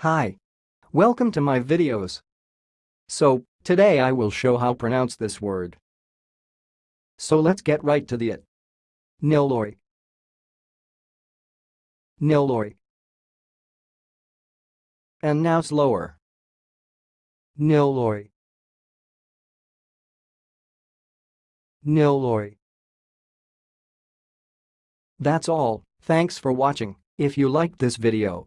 Hi. Welcome to my videos. So, today I will show how pronounce this word. So let's get right to the it. Gniloy. Gniloy. And now slower. Gniloy. Gniloy. That's all, thanks for watching. If you liked this video,